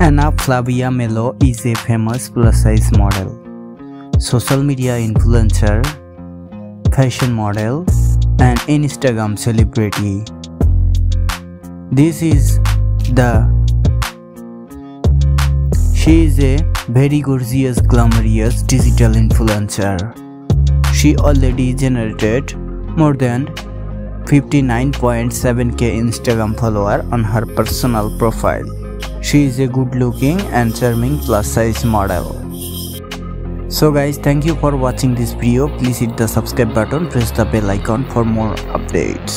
Ana Flávia Melo is a famous plus size model, social media influencer, fashion model, and Instagram celebrity. This is the she is a very gorgeous glamorous digital influencer. She already generated more than 59.7k Instagram follower on her personal profile. She is a good looking and charming plus size model. So guys thank you for watching this video please hit the subscribe button press the bell icon for more updates.